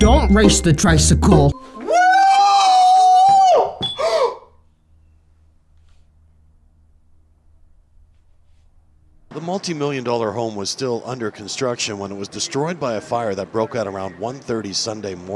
Don't race the tricycle. The multi-million dollar home was still under construction when it was destroyed by a fire that broke out around 1.30 Sunday morning.